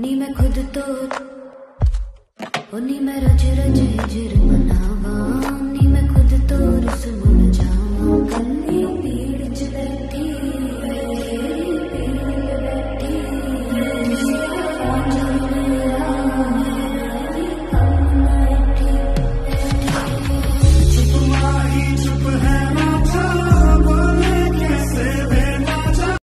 नी मैं खुद तो नी मैं रज रज हिजर मनावा नी मैं खुद तो रस्म जावा गली पीड़ च बैठी